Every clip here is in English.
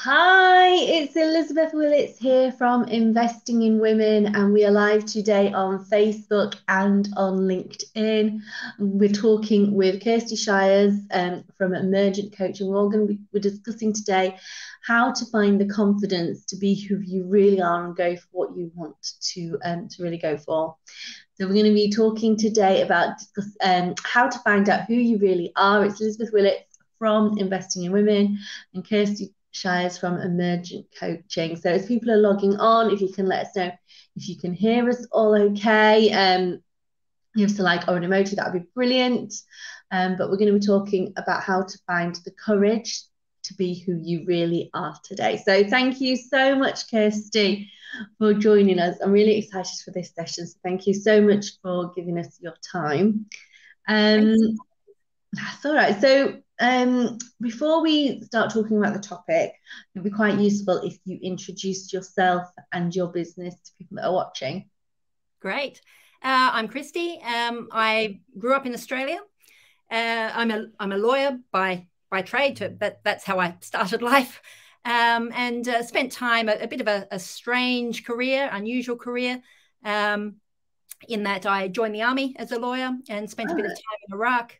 Hi, it's Elizabeth Willits here from Investing in Women, and we are live today on Facebook and on LinkedIn. We're talking with Kirsty Shires um, from Emergent Coaching. We're all going to be we're discussing today how to find the confidence to be who you really are and go for what you want to um, to really go for. So we're going to be talking today about discuss, um, how to find out who you really are. It's Elizabeth Willits from Investing in Women and Kirsty Shires from Emergent Coaching. So as people are logging on, if you can let us know if you can hear us all okay. Um, give us a like or an emoji, that would be brilliant. Um, but we're going to be talking about how to find the courage to be who you really are today. So thank you so much, Kirsty, for joining us. I'm really excited for this session. So thank you so much for giving us your time. Um, that's all right. So um, before we start talking about the topic, it'd be quite useful if you introduced yourself and your business to people that are watching. Great. Uh, I'm Kristy. Um, I grew up in Australia. Uh, I'm a I'm a lawyer by by trade. That that's how I started life, um, and uh, spent time a, a bit of a, a, strange career, unusual career. Um, in that I joined the army as a lawyer and spent a bit of time in Iraq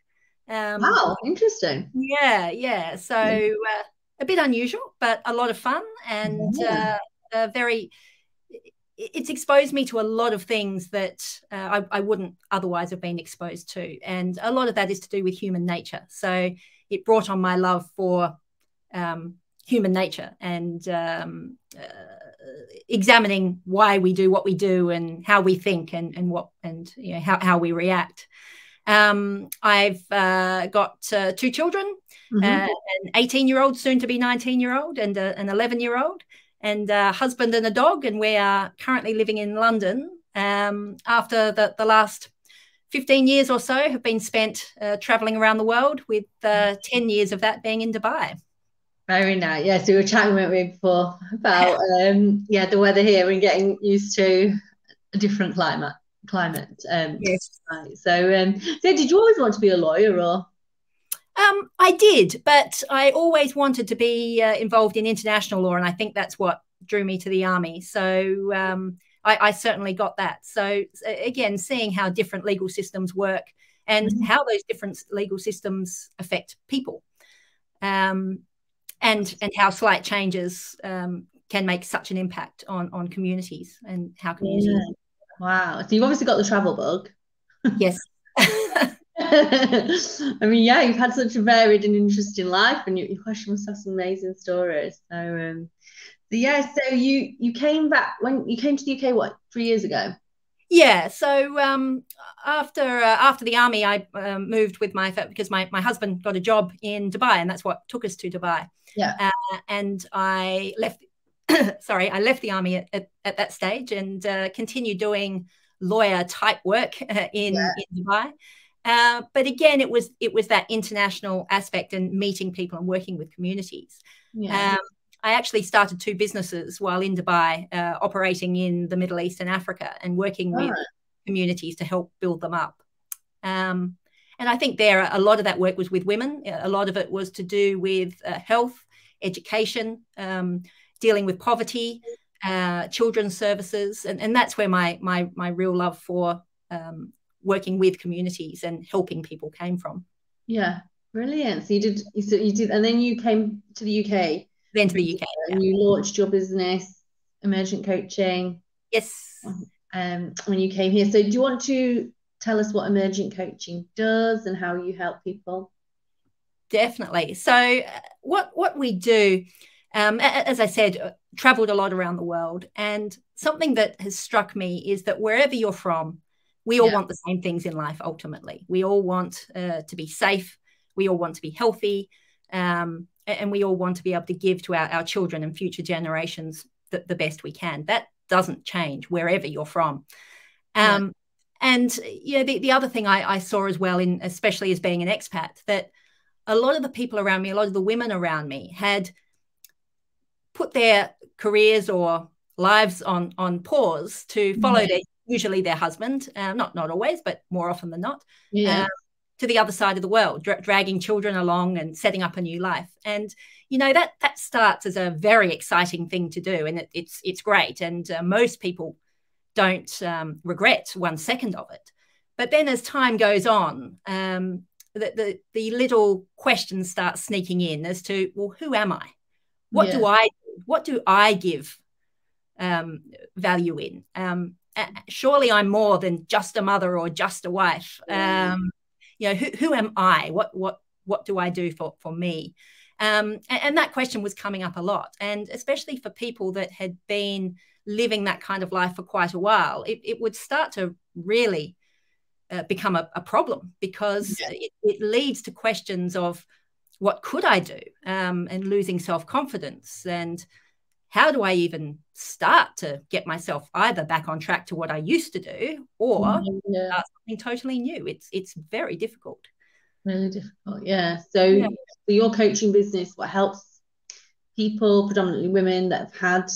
um, wow, interesting. Yeah, yeah. So uh, a bit unusual, but a lot of fun and yeah. uh, very. It's exposed me to a lot of things that uh, I, I, wouldn't otherwise have been exposed to, and a lot of that is to do with human nature. So it brought on my love for um, human nature and um, uh, examining why we do what we do and how we think and, and what and you know how, how we react. Um, I've uh, got uh, two children, mm-hmm. uh, an 18 year old, soon to be 19 year old, and an 11 year old, and a husband and a dog. And we are currently living in London um, after the, the last 15 years or so have been spent uh, traveling around the world, with uh, 10 years of that being in Dubai. Very nice. Yeah, so we were chatting with me before about um, yeah the weather here and getting used to a different climate climate. Um, yes. Right. So, um, so did you always want to be a lawyer or? Um, I did, but I always wanted to be uh, involved in international law, and I think that's what drew me to the army. So um, I, I, certainly got that. So again, seeing how different legal systems work and mm -hmm. how those different legal systems affect people, um, and and how slight changes um, can make such an impact on on communities and how communities. Yeah Wow. So you've obviously got the travel bug. Yes. I mean, yeah, you've had such a varied and interesting life, and you, you question must have some amazing stories. So, um, so yeah, so you you came back when you came to the UK what three years ago? Yeah. So um, after uh, after the army, I um, moved with my because my my husband got a job in Dubai, and that's what took us to Dubai. Yeah. Uh, and I left sorry, I left the army at, at, at that stage and uh, continued doing lawyer type work uh, in, yeah. in Dubai. Uh, but again, it was it was that international aspect and meeting people and working with communities. Yeah. Um, I actually started two businesses while in Dubai, uh, operating in the Middle East and Africa, and working with communities to help build them up. Um, and I think there a lot of that work was with women. A lot of it was to do with uh, health, education, um, dealing with poverty, uh, children's services, and, and that's where my my my real love for um, working with communities and helping people came from. Yeah, brilliant. So you did, so you did, and then you came to the UK. Then to the UK, and yeah. you launched your business, Emergent Coaching. Yes. Um, when you came here, so do you want to tell us what Emergent Coaching does and how you help people? Definitely. So, uh, what what we do um, as I said, uh, traveled a lot around the world. And something that has struck me is that wherever you're from, we all yeah. want the same things in life ultimately. We all want uh, to be safe, we all want to be healthy, um, and we all want to be able to give to our, our children and future generations the, the best we can. That doesn't change wherever you're from. Um, yeah. And you know, the, the other thing I, I saw as well, in especially as being an expat, that a lot of the people around me, a lot of the women around me had put their careers or lives on on pause to follow mm-hmm. their usually their husband uh, not not always but more often than not yeah. Uh, to the other side of the world, dra dragging children along and setting up a new life. And you know that that starts as a very exciting thing to do, and it, it's it's great. And uh, most people don't um, regret one second of it. But then as time goes on, um, the, the, the little questions start sneaking in as to, well, who am I? What yeah. do I do? What do I give um, value in? Um, surely I'm more than just a mother or just a wife. Um, you know, who, who am I? What what what do I do for for me? Um, and, and, that question was coming up a lot, and especially for people that had been living that kind of life for quite a while, it, it would start to really uh, become a, a, problem because yeah. it, it, leads to questions of what could I do um, and losing self confidence and how do I even start to get myself either back on track to what I used to do or mm-hmm, yeah. start something totally new? It's it's very difficult. Really difficult, yeah. So yeah. for your coaching business, what helps people, predominantly women that have had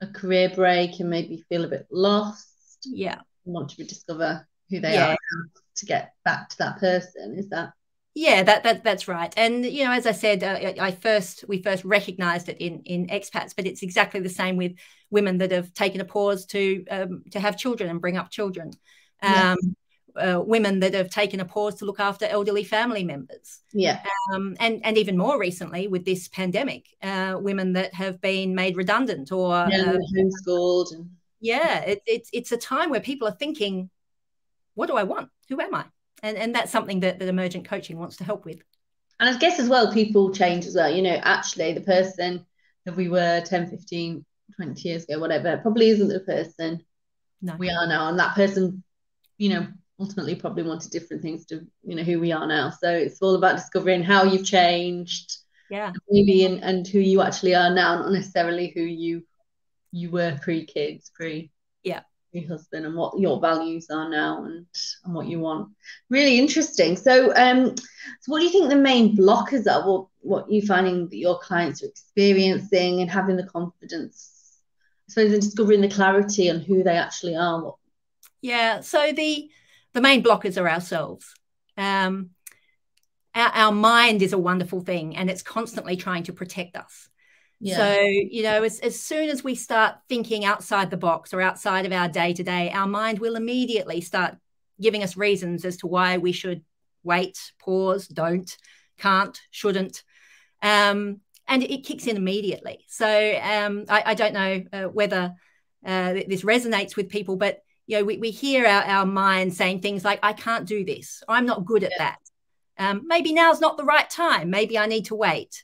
a career break and maybe feel a bit lost, yeah, want to rediscover who they yeah. are to get back to that person is that yeah that, that that's right and you know as i said uh, i first we first recognized it in in expats but it's exactly the same with women that have taken a pause to um, to have children and bring up children um, yeah. uh, women that have taken a pause to look after elderly family members yeah um, and and even more recently with this pandemic uh, women that have been made redundant or yeah, uh, homeschooled and... yeah it, it's it's a time where people are thinking what do I want? Who am I? And, and that's something that, that emergent coaching wants to help with. And I guess as well, people change as well. You know, actually, the person that we were 10, 15, 20 years ago, whatever, probably isn't the person no. we are now. And that person, you know, ultimately probably wanted different things to, you know, who we are now. So it's all about discovering how you've changed. Yeah. Maybe and, and who you actually are now, not necessarily who you you were pre kids, pre yeah your husband and what your values are now and, and what you want. Really interesting. So, um, so what do you think the main blockers are? What what you finding that your clients are experiencing and having the confidence, I suppose, in discovering the clarity on who they actually are? Yeah. So the the main blockers are ourselves. Um, our, our mind is a wonderful thing, and it's constantly trying to protect us. Yeah. So, you know, as, as soon as we start thinking outside the box or outside of our day to day, our mind will immediately start giving us reasons as to why we should wait, pause, don't, can't, shouldn't. Um, and it kicks in immediately. So um, I, I, don't know uh, whether uh, this resonates with people, but you know, we, we hear our, our mind saying things like, I can't do this, I'm not good at yeah. that. Um, maybe now's not the right time. Maybe I need to wait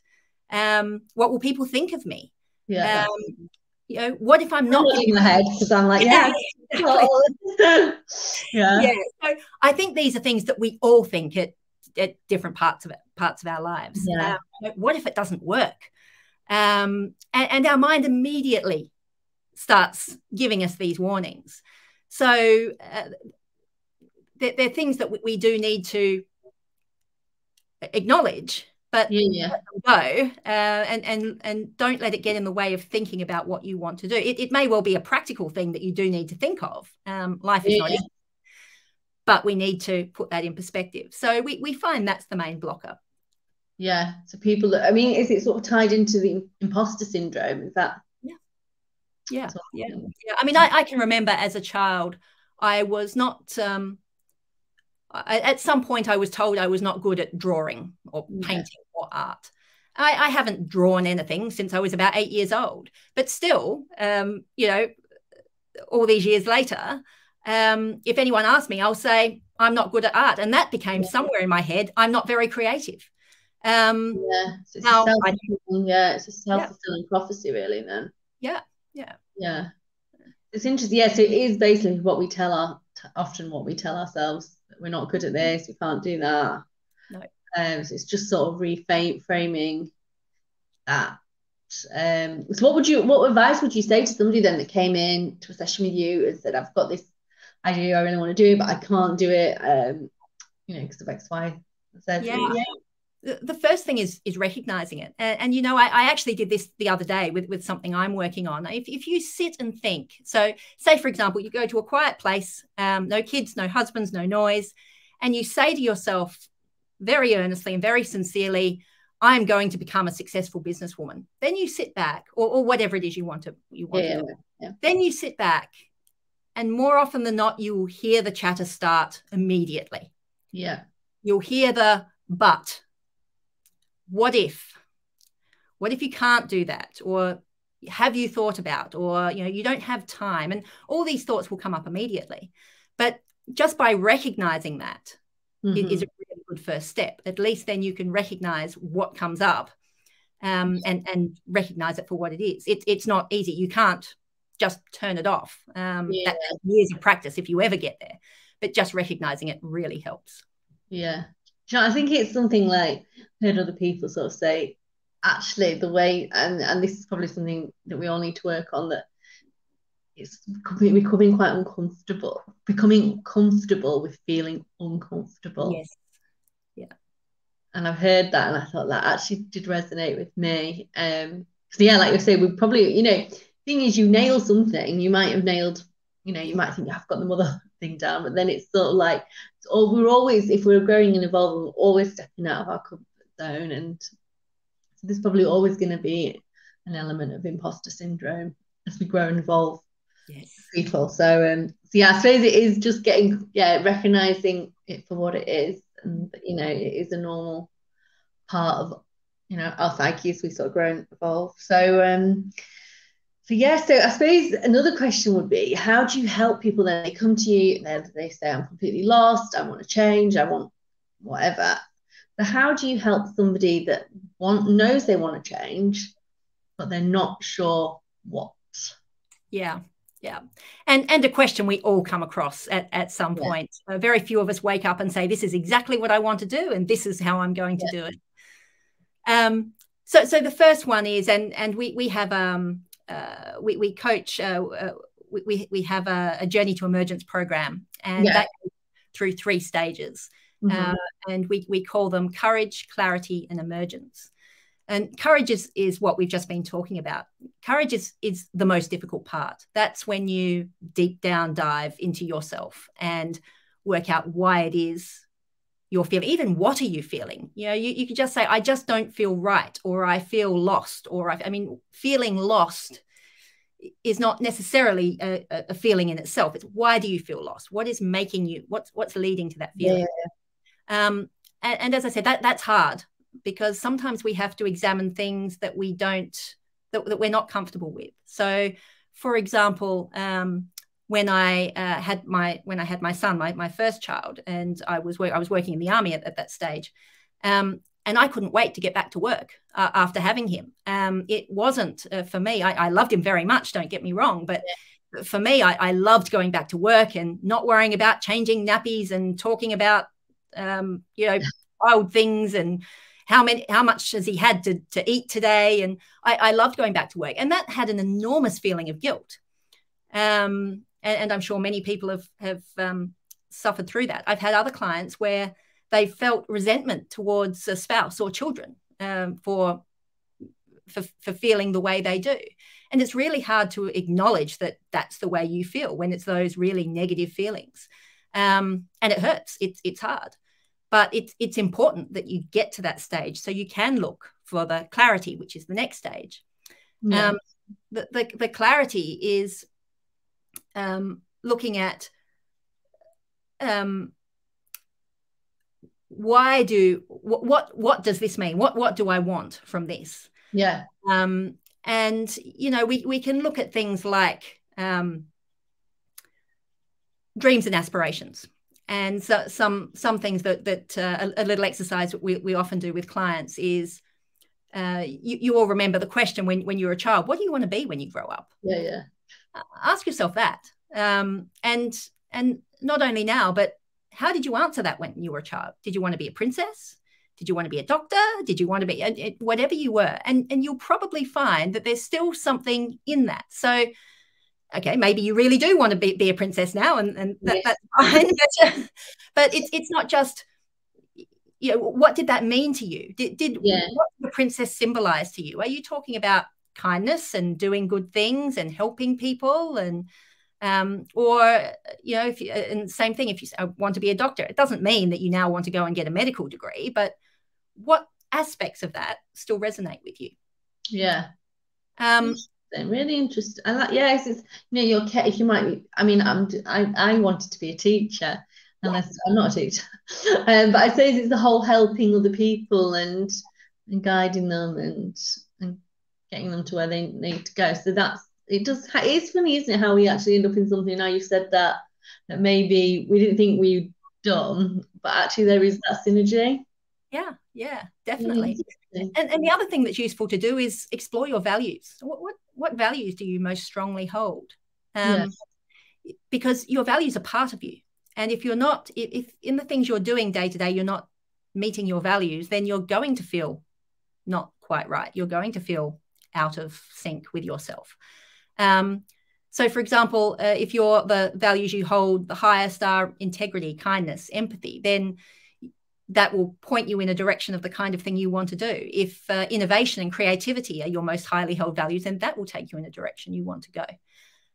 um, what will people think of me? Yeah. Um, you know, what if I'm not in the head because I'm like, yeah, yeah. yeah. yeah. So I think these are things that we all think at, at different parts of it, parts of our lives. Yeah. Um, what if it doesn't work? Um, and, and our mind immediately starts giving us these warnings. So uh, they're, they're, things that we, we do need to acknowledge but yeah, go uh, and and and don't let it get in the way of thinking about what you want to do. It, it may well be a practical thing that you do need to think of. Um, life is yeah. not easy, but we need to put that in perspective. So we we find that's the main blocker. Yeah. So people, I mean, is it sort of tied into the imposter syndrome? Is that? Yeah. Yeah. Yeah. Yeah. I mean, I, I can remember as a child, I was not. Um, I, at some point, I was told I was not good at drawing or painting or art. I, I, haven't drawn anything since I was about eight years old, but still, um, you know, all these years later, um, if anyone asks me, I'll say I'm not good at art, and that became yeah. somewhere in my head. I'm not very creative. Um, yeah, so it's I, yeah, it's a self-fulfilling yeah. prophecy, really. Then. Yeah, yeah, yeah. It's interesting. Yeah, so it is basically what we tell our often what we tell ourselves we're not good at this, we can't do that. No. Um, so it's just sort of reframing that. Um, so what would you, what advice would you say to somebody then that came in to a session with you and said, I've got this idea I really want to do, but I can't do it, um, you know, because of X, Y, Z. Yeah. yeah the first thing is is recognizing it and, and you know I, I, actually did this the other day with with something i'm working on if, if you sit and think so say for example you go to a quiet place um, no kids no husbands no noise and you say to yourself very earnestly and very sincerely, I'm going to become a successful businesswoman. Then you sit back, or, or whatever it is you want to you want Yeah, to yeah. Then you sit back, and more often than not, you will hear the chatter start immediately. Yeah. You'll hear the but. What if? What if you can't do that? Or have you thought about? Or you know, you don't have time. And all these thoughts will come up immediately. But just by recognizing that Mhm. is a really good first step. At least then you can recognize what comes up um, and and recognize it for what it is. It, it's not easy. You can't just turn it off. Um, Yeah. that years of practice if you ever get there. But just recognizing it really helps. Yeah. You know, I think it's something like I've heard other people sort of say, actually, the way, and, and this is probably something that we all need to work on, that it's becoming, becoming quite uncomfortable, becoming comfortable with feeling uncomfortable. Yes. Yeah. And I've heard that, and I thought that actually did resonate with me. Um, so yeah, like you say, we probably, you know, thing is, you nail something, you might have nailed, you know, you might think I've got the mother thing down, but then it's sort of like, or we're always, if we're growing and evolving, we're always stepping out of our comfort zone, and so there's probably always going to be an element of imposter syndrome as we grow and evolve Yes. people. So um, so yeah, I suppose it is just getting yeah, recognizing it for what it is, and you know, it is a normal part of you know our psyche as we sort of grow and evolve. So um, so yeah, so I suppose another question would be, how do you help people then? They come to you, and they say, I'm completely lost, I want to change, I want whatever. So how do you help somebody that want knows they want to change, but they're not sure what? Yeah. Yeah. And and a question we all come across at, at some Yeah. point. Uh, very few of us wake up and say, this is exactly what I want to do, and this is how I'm going to do it. Um, so so the first one is, and and we we have um uh, we, we coach uh, uh, we, we have a, a journey to emergence program and Yeah. that through three stages Mhm. uh, and we, we call them courage, clarity, and emergence. And courage is, is what we've just been talking about. Courage is, is the most difficult part. That's when you deep down dive into yourself and work out why it is you're feeling. Even what are you feeling? You know, you, you could just say, I just don't feel right, or I feel lost, or I, I mean, feeling lost is not necessarily a, a feeling in itself. It's why do you feel lost? What is making you? What's what's leading to that feeling? Um, and, and as I said, that that's hard because sometimes we have to examine things that we don't that, that we're not comfortable with. So, for example, um, when I uh, had my when I had my son, my, my first child, and I was I was working in the army at, at that stage, um, and I couldn't wait to get back to work uh, after having him. Um, it wasn't uh, for me. I, I, loved him very much. Don't get me wrong, but yeah. for me, I, I, loved going back to work and not worrying about changing nappies and talking about um, you know wild things and how many how much has he had to, to eat today? And I, I loved going back to work. And that had an enormous feeling of guilt. Um, and, and, i'm sure many people have have um, suffered through that. I've had other clients where they felt resentment towards a spouse or children um, for, for for feeling the way they do. And it's really hard to acknowledge that that's the way you feel when it's those really negative feelings. Um, and it hurts. It's it's hard but it's it's important that you get to that stage so you can look for the clarity which is the next stage. Yeah. um, the, the, the clarity is um, looking at um, why do what, what what does this mean? What what do i want from this? Yeah. Um and you know we we can look at things like um dreams and aspirations and so some some things that that uh, a, a, little exercise we, we often do with clients is uh, you, you all remember the question when when you're a child what do you want to be when you grow up? Yeah yeah. Uh, ask yourself that. Um, and and not only now but how did you answer that when you were a child? Did you want to be a princess? Did you want to be a doctor? Did you want to be whatever you were. And and you'll probably find that there's still something in that. So okay, maybe you really do want to be, be a princess now, and, and that, yes. that's fine. but, but it's it's not just you know what did that mean to you? Did did yeah. what did the princess symbolize to you? Are you talking about kindness and doing good things and helping people and Um, or, you know, if you, and same thing, if you want to be a doctor, it doesn't mean that you now want to go and get a medical degree, but what aspects of that still resonate with you? Yeah. Um, really interesting. I like, yes, it's, you know, your if you might, I mean, I'm, I, I wanted to be a teacher, unless I'm not a teacher, um, but I suppose it's the whole helping other people and, and guiding them and, and getting them to where they need to go. So that's it does it's funny, isn't it, how we actually end up in something now you've said that that maybe we didn't think we'd done, but actually there is that synergy. Yeah, yeah, definitely. And, and the other thing that's useful to do is explore your values. What what, what values do you most strongly hold? Um, yes. Because your values are part of you. And if you're not, if, if in the things you're doing day to day, you're not meeting your values, then you're going to feel not quite right. You're going to feel out of sync with yourself. Um, so, for example, uh, if your the values you hold the highest are integrity, kindness, empathy, then that will point you in a direction of the kind of thing you want to do. If uh, innovation and creativity are your most highly held values, then that will take you in a direction you want to go.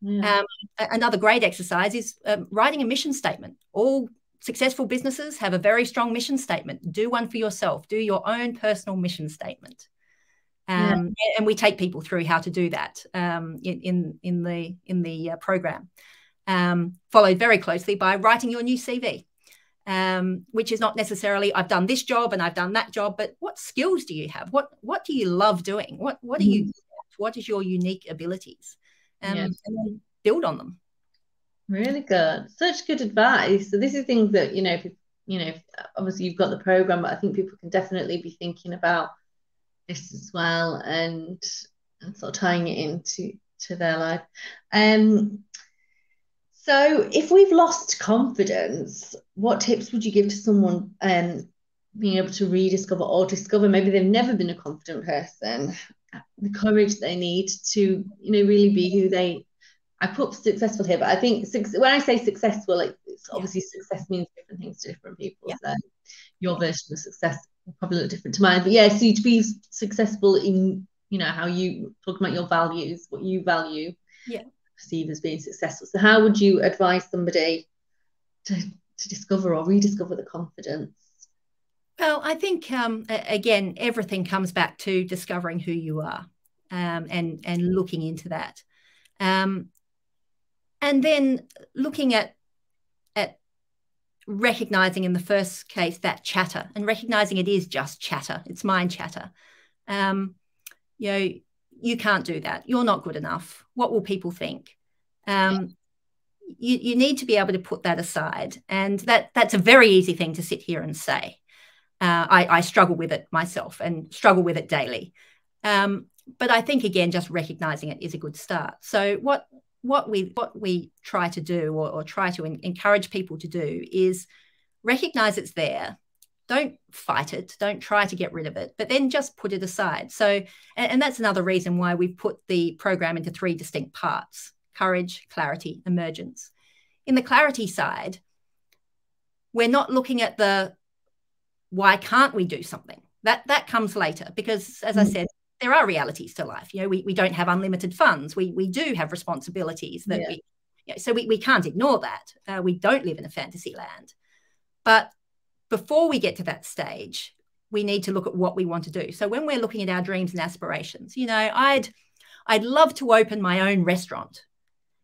Yeah. Um, another great exercise is um, writing a mission statement. All successful businesses have a very strong mission statement. Do one for yourself. Do your own personal mission statement. Um, yeah. and we take people through how to do that um, in, in, in the in the uh, program. Um, followed very closely by writing your new CV, um, which is not necessarily I've done this job and I've done that job, but what skills do you have? What what do you love doing? What what do you mm-hmm. what is your unique abilities? Um, yes. And then build on them. Really good, such good advice. So this is things that you know, if, you know, if, obviously you've got the program, but I think people can definitely be thinking about this as well and and sort of tying it into to their life. Um, so if we've lost confidence, what tips would you give to someone um, being able to rediscover or discover maybe they've never been a confident person, the courage they need to, you know, really be who they I put successful here, but I think when I say successful, like it's obviously yeah. success means different things to different people. Yeah. So your version of success probably look different to mine. But yeah, so to be successful in you know how you talk about your values, what you value, yeah, perceive as being successful. So how would you advise somebody to to discover or rediscover the confidence? Well, I think um, again, everything comes back to discovering who you are um, and and looking into that, um, and then looking at at recognizing in the first case that chatter and recognizing it is just chatter, it's mind chatter. Um, you know, you can't do that. You're not good enough. What will people think? Um, you, you need to be able to put that aside. And that that's a very easy thing to sit here and say. Uh, I, I, struggle with it myself and struggle with it daily. Um, but I think again, just recognizing it is a good start. So what what we what we try to do or, or try to encourage people to do is recognize it's there don't fight it don't try to get rid of it but then just put it aside so and, and that's another reason why we've put the program into three distinct parts courage clarity emergence in the clarity side we're not looking at the why can't we do something that that comes later because as i mm. said there are realities to life. You know, we, we don't have unlimited funds. We we do have responsibilities that yeah. we, you know, so we, we can't ignore that. Uh, we don't live in a fantasy land. But before we get to that stage, we need to look at what we want to do. So when we're looking at our dreams and aspirations, you know, I'd I'd love to open my own restaurant.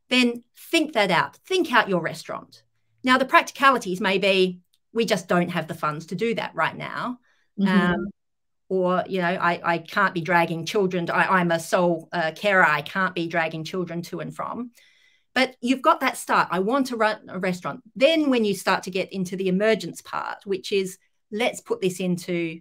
Then think that out. Think out your restaurant. Now the practicalities may be we just don't have the funds to do that right now. Mm-hmm. Um, or you know I, I can't be dragging children to, I, am a sole uh, carer i can't be dragging children to and from but you've got that start. I want to run a restaurant. Then when you start to get into the emergence part which is let's put this into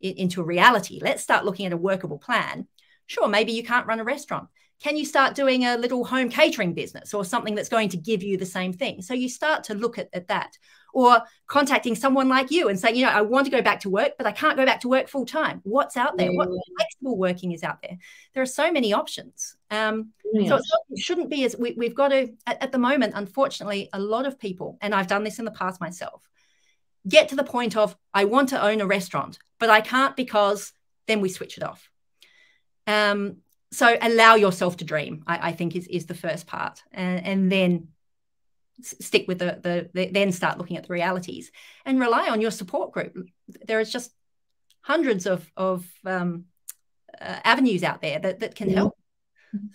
into a reality. Let's start looking at a workable plan. Sure maybe you can't run a restaurant. Can you start doing a little home catering business or something that's going to give you the same thing? So you start to look at, at that or contacting someone like you and saying, you know, I want to go back to work, but I can't go back to work full time. What's out there? What flexible working is out there? There are so many options. Um, So it shouldn't be as we, have got to, at, at the moment, unfortunately, a lot of people, and I've done this in the past myself, get to the point of, I want to own a restaurant, but I can't because then we switch it off. Um, so allow yourself to dream. I, I, think is is the first part, and, and then stick with the, the, the then start looking at the realities and rely on your support group. There is just hundreds of of um, uh, avenues out there that that can yeah. help.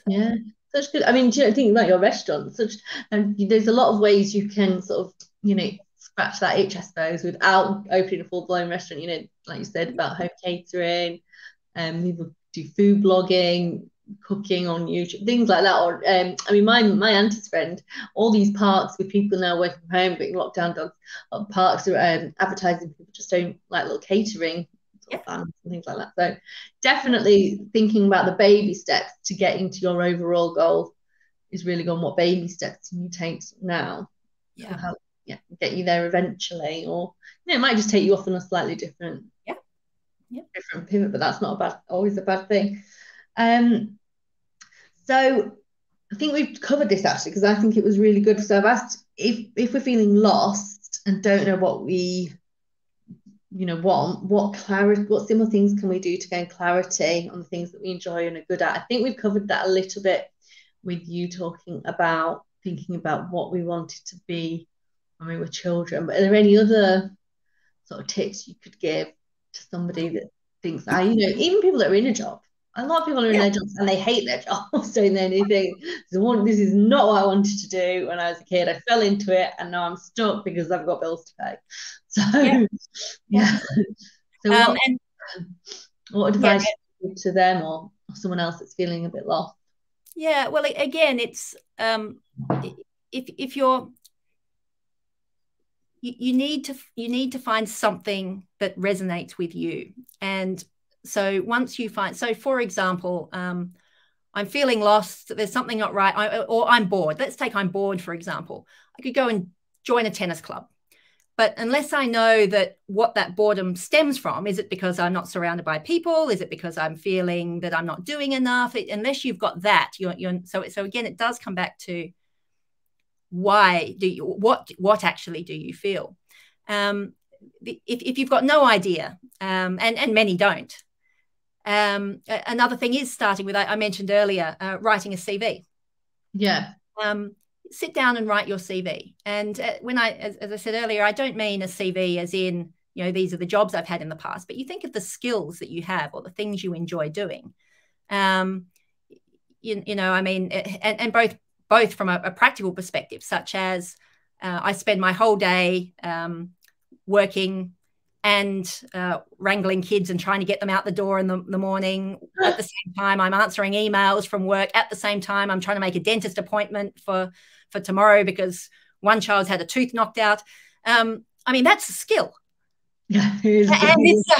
Yeah, such good. I mean, you know, think about your restaurant. Such and there's a lot of ways you can sort of you know scratch that itch, I suppose, without opening a full blown restaurant. You know, like you said about home catering, and um, people do food blogging, cooking on YouTube, things like that. Or um, I mean, my my auntie's friend, all these parks with people now working from home, being lockdown dogs, uh, parks are um, advertising people just don't like little catering yeah. and things like that. So definitely thinking about the baby steps to getting to your overall goal is really on what baby steps you take now. Yeah. Help, yeah, get you there eventually, or you know, it might just take you off on a slightly different, yeah, yeah, different pivot, but that's not a bad, always a bad thing. Um, so I think we've covered this actually because I think it was really good. So I've asked if if we're feeling lost and don't know what we you know want what clarity what simple things can we do to gain clarity on the things that we enjoy and are good at i think we've covered that a little bit with you talking about thinking about what we wanted to be when we were children but are there any other sort of tips you could give to somebody that thinks i you know even people that are in a job a lot of people are in yeah. their jobs and they hate their jobs doing their anything. So this is not what I wanted to do when I was a kid. I fell into it and now I'm stuck because I've got bills to pay. So yeah. yeah. So um, what, and, what advice yeah. to them or someone else that's feeling a bit lost? Yeah, well again, it's um if if you're you, you need to you need to find something that resonates with you and so once you find, so for example, um, I'm feeling lost, there's something not right, I, or I'm bored. Let's take I'm bored, for example. I could go and join a tennis club. But unless I know that what that boredom stems from, is it because I'm not surrounded by people? Is it because I'm feeling that I'm not doing enough? It, unless you've got that, you're, you're so so again, it does come back to why do you what what actually do you feel? Um, if, if you've got no idea, um, and and many don't, um, another thing is starting with, I, mentioned earlier, uh, writing a CV. Yeah. Um, sit down and write your CV. And uh, when I, as, as, I said earlier, I don't mean a CV as in, you know, these are the jobs I've had in the past, but you think of the skills that you have or the things you enjoy doing. Um, you, you know, I mean, eh, and, and both both from a, a practical perspective, such as uh, I spend my whole day um, working and uh, wrangling kids and trying to get them out the door in the, the morning. At the same time, I'm answering emails from work. At the same time, I'm trying to make a dentist appointment for for tomorrow because one child's had a tooth knocked out. Um, I mean, that's a skill. Yeah, and it's,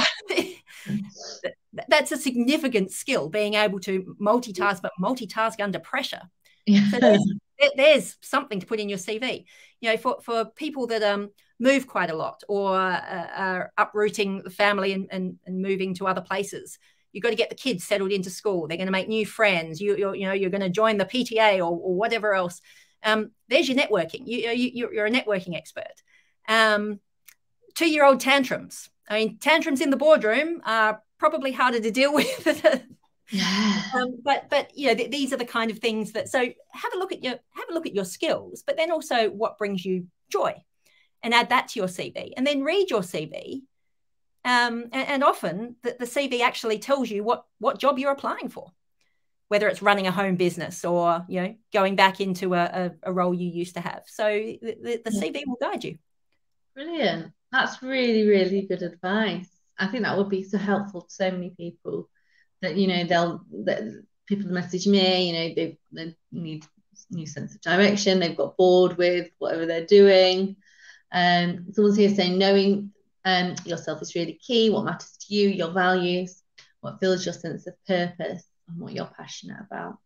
uh, that's a significant skill, being able to multitask, but multitask under pressure. Yeah. So there's, there's something to put in your CV. You know, for for people that um move quite a lot or uh, are uprooting the family and, and, and moving to other places. You've got to get the kids settled into school. They're going to make new friends. You, you're, you know you're going to join the pta or, or whatever else. Um, there's your networking. You, you, you're a networking expert. Um, two year old tantrums. I mean tantrums in the boardroom are probably harder to deal with yeah. Um, but but you know th- these are the kind of things that so have a look at your have a look at your skills but then also what brings you joy and add that to your CV and then read your CV. Um, and, and, often the, the CV actually tells you what, what job you're applying for, whether it's running a home business or, you know, going back into a, a, a role you used to have. So the, the CV will guide you. Brilliant. That's really, really good advice. I think that would be so helpful to so many people that, you know, they'll, that people message me, you know, they, they need new sense of direction, they've got bored with whatever they're doing um, someone's here saying knowing um, yourself is really key, what matters to you, your values, what fills your sense of purpose, and what you're passionate about.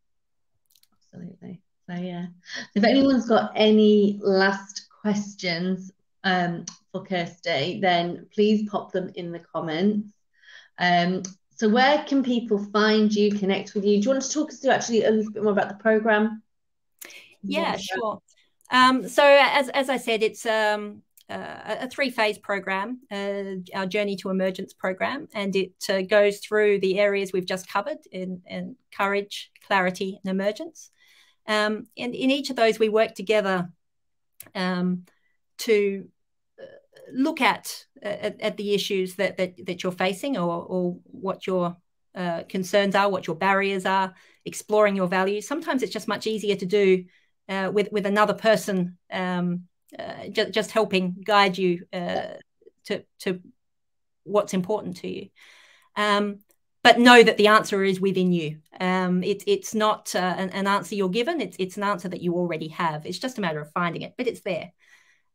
Absolutely. So, yeah. If anyone's got any last questions um, for Kirsty, then please pop them in the comments. Um, so, where can people find you, connect with you? Do you want to talk us through actually a little bit more about the program? Yeah, sure. Um, so as, as I said, it's um, uh, a three phase program, uh, our Journey to Emergence program, and it uh, goes through the areas we've just covered in, in courage, clarity, and emergence. Um, and in each of those, we work together um, to uh, look at, at, at the issues that, that that you're facing or, or what your uh, concerns are, what your barriers are, exploring your values. Sometimes it's just much easier to do uh, with with another person, um, uh, just just helping guide you uh, to to what's important to you. Um, but know that the answer is within you. Um, it, it's not uh, an, an, answer you're given. It's it's an answer that you already have. It's just a matter of finding it, but it's there.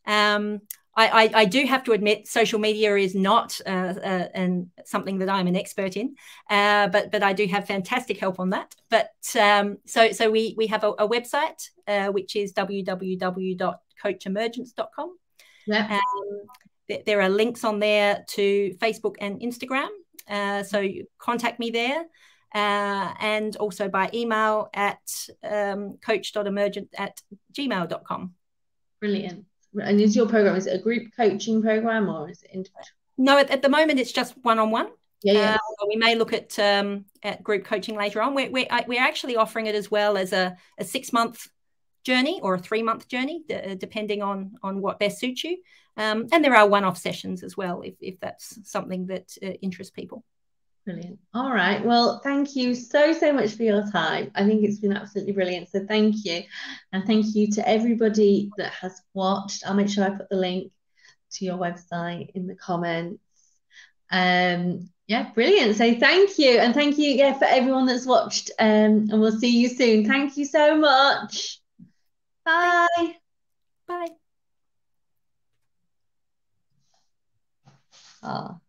Um, I, I, I, do have to admit, social media is not uh, uh, and something that I'm an expert in, uh, but but I do have fantastic help on that. But um, so so we we have a, a website uh, which is www.coachemergence.com. Yeah. Um, th- there are links on there to Facebook and Instagram. Uh, so contact me there. Uh, and also by email at um, coach.emergent at gmail.com. Brilliant. And is your program is it a group coaching program or is it individual? No, at, at the moment it's just one on one. Yeah, yeah. Uh, we may look at um, at group coaching later on. We're, we're, we're actually offering it as well as a, a six month journey or a three month journey, d- depending on on what best suits you. Um, and there are one off sessions as well if, if that's something that uh, interests people. Brilliant. All right. Well, thank you so, so much for your time. I think it's been absolutely brilliant. So thank you. And thank you to everybody that has watched. I'll make sure I put the link to your website in the comments. Um, yeah, brilliant. So thank you. And thank you, yeah, for everyone that's watched. Um, and we'll see you soon. Thank you so much. Bye. Bye. Oh.